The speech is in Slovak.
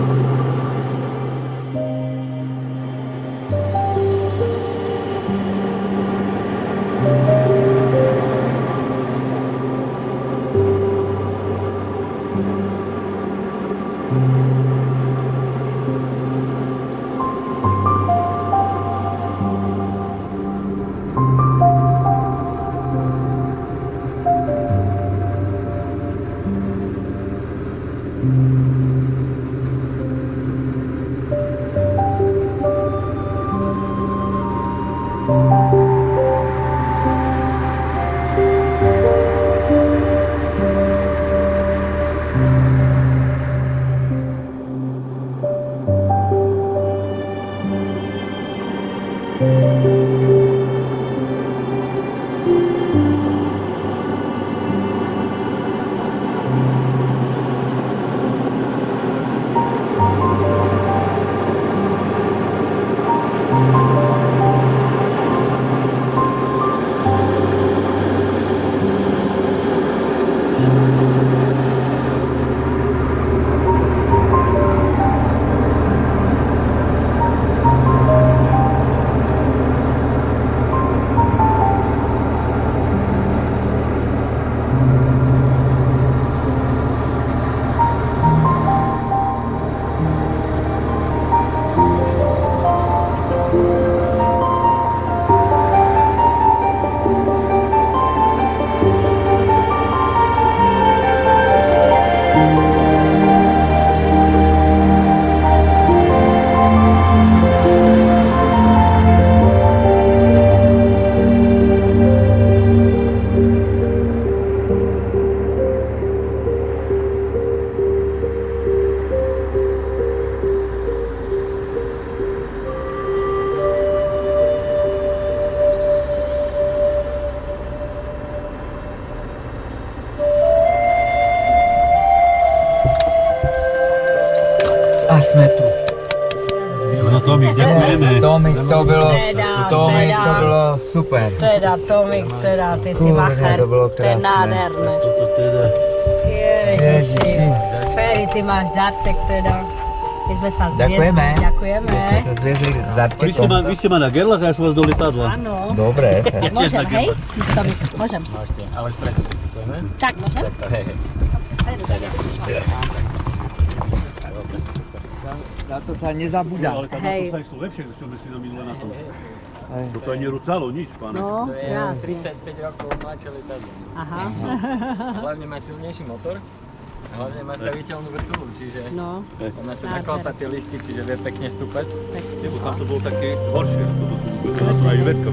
thank mm -hmm. you A jsme tu. No Tomík, ďakujeme. Tomik, to bylo, Tomik, teda. to bylo super. Teda, Tomik, teda, ty si macher. to bylo To je nádherné. Toto teda. Ježiši. Feri, ty máš darček teda. My sme sa zviezli. Ďakujeme. Ďakujeme. Sme sa zviezli s Vy ste, darčekom. ma, vy ste ma na gerlach a ja som vás do lietadla. Áno. Dobre, Môžem, hej? Tomik, môžem. Môžete, ale spredu vystupujeme. Tak, môžem? Hej, hej. Na to sa nezabúda. Ale tam Hej. na to sa išlo lepšie, čo sme si na minule na tom. Hej. To aj nerucalo nič, pán. No, To je krásne. 35 rokov mladšie lietadlo. Aha. Hlavne má silnejší motor. a Hlavne má staviteľnú vrtulu, čiže No, ona sa naklopa tie listy, čiže vie pekne stúpať. Lebo tam to bolo také horšie. to to aj Ivetka